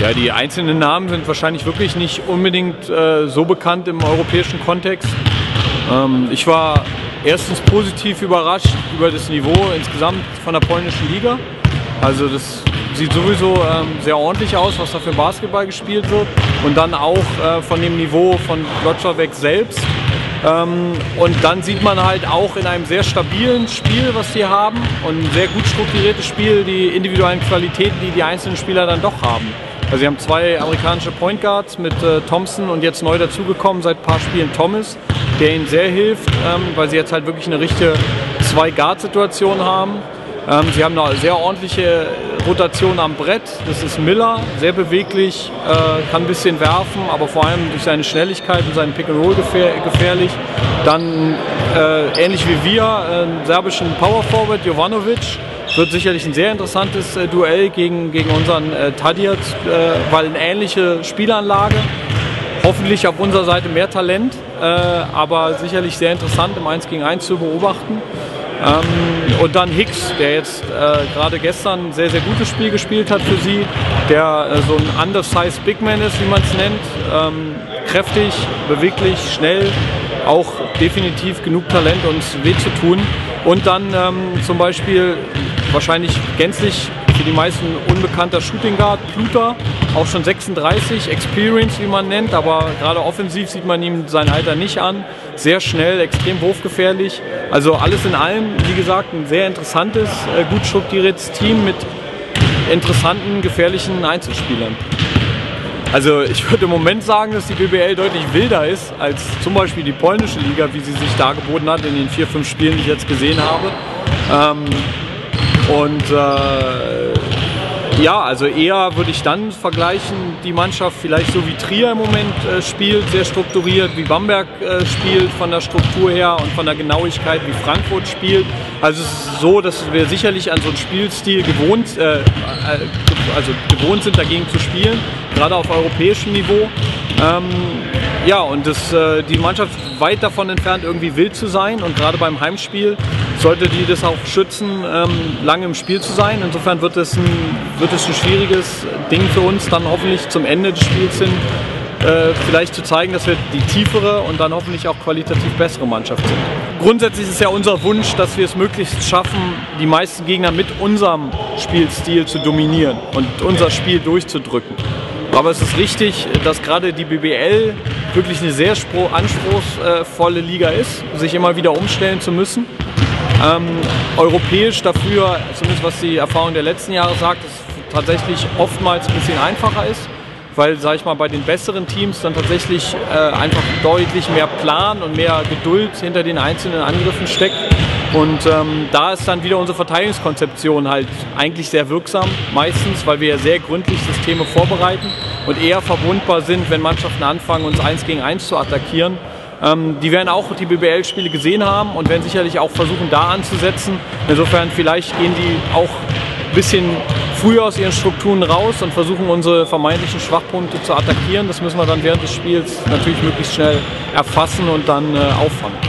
Ja, die einzelnen Namen sind wahrscheinlich wirklich nicht unbedingt äh, so bekannt im europäischen Kontext. Ähm, ich war erstens positiv überrascht über das Niveau insgesamt von der polnischen Liga. Also das sieht sowieso ähm, sehr ordentlich aus, was da für Basketball gespielt wird. Und dann auch äh, von dem Niveau von Lotschowek selbst. Ähm, und dann sieht man halt auch in einem sehr stabilen Spiel, was die haben und ein sehr gut strukturiertes Spiel, die individuellen Qualitäten, die die einzelnen Spieler dann doch haben. Also sie haben zwei amerikanische Point Guards mit äh, Thompson und jetzt neu dazugekommen seit ein paar Spielen Thomas, der ihnen sehr hilft, ähm, weil sie jetzt halt wirklich eine richtige Zwei-Guard-Situation haben. Ähm, sie haben eine sehr ordentliche Rotation am Brett. Das ist Miller, sehr beweglich, äh, kann ein bisschen werfen, aber vor allem durch seine Schnelligkeit und seinen Pick-and-Roll gefähr gefährlich. Dann äh, ähnlich wie wir, äh, einen serbischen Power-Forward Jovanovic, wird sicherlich ein sehr interessantes äh, Duell gegen, gegen unseren äh, Tadiat, äh, weil eine ähnliche Spielanlage. Hoffentlich auf unserer Seite mehr Talent, äh, aber sicherlich sehr interessant im 1 gegen 1 zu beobachten. Ähm, und dann Hicks, der jetzt äh, gerade gestern ein sehr, sehr gutes Spiel gespielt hat für sie, der äh, so ein undersized Big Man ist, wie man es nennt. Ähm, kräftig, beweglich, schnell, auch definitiv genug Talent, uns weh zu tun. Und dann ähm, zum Beispiel wahrscheinlich gänzlich für die meisten unbekannter Shooting Guard, Pluter, auch schon 36, Experience wie man nennt, aber gerade offensiv sieht man ihm sein Alter nicht an. Sehr schnell, extrem wurfgefährlich. Also alles in allem, wie gesagt, ein sehr interessantes, äh, gut strukturiertes Team mit interessanten, gefährlichen Einzelspielern. Also ich würde im Moment sagen, dass die BBL deutlich wilder ist als zum Beispiel die polnische Liga, wie sie sich dargeboten hat in den vier, fünf Spielen, die ich jetzt gesehen habe. Ähm, und äh, ja, also eher würde ich dann vergleichen, die Mannschaft vielleicht so wie Trier im Moment äh, spielt, sehr strukturiert, wie Bamberg äh, spielt von der Struktur her und von der Genauigkeit, wie Frankfurt spielt. Also es ist so, dass wir sicherlich an so einen Spielstil gewohnt, äh, äh also gewohnt sind, dagegen zu spielen, gerade auf europäischem Niveau. Ähm, ja, und das, äh, die Mannschaft weit davon entfernt, irgendwie wild zu sein. Und gerade beim Heimspiel sollte die das auch schützen, ähm, lange im Spiel zu sein. Insofern wird es, ein, ein schwieriges Ding für uns, dann hoffentlich zum Ende des Spiels hin äh, vielleicht zu zeigen, dass wir die tiefere und dann hoffentlich auch qualitativ bessere Mannschaft sind. Grundsätzlich ist ja unser Wunsch, dass wir es möglichst schaffen, die meisten Gegner mit unserem Spielstil zu dominieren und unser Spiel durchzudrücken. Aber es ist richtig, dass gerade die BBL wirklich eine sehr anspruchsvolle Liga ist, sich immer wieder umstellen zu müssen. Ähm, europäisch dafür, zumindest was die Erfahrung der letzten Jahre sagt, dass es tatsächlich oftmals ein bisschen einfacher ist, weil, sage ich mal, bei den besseren Teams dann tatsächlich äh, einfach deutlich mehr Plan und mehr Geduld hinter den einzelnen Angriffen steckt. Und ähm, da ist dann wieder unsere Verteidigungskonzeption halt eigentlich sehr wirksam, meistens, weil wir ja sehr gründlich Systeme vorbereiten und eher verwundbar sind, wenn Mannschaften anfangen, uns eins gegen eins zu attackieren. Ähm, die werden auch die BBL-Spiele gesehen haben und werden sicherlich auch versuchen, da anzusetzen. Insofern vielleicht gehen die auch ein bisschen früher aus ihren Strukturen raus und versuchen unsere vermeintlichen Schwachpunkte zu attackieren. Das müssen wir dann während des Spiels natürlich möglichst schnell erfassen und dann äh, auffangen.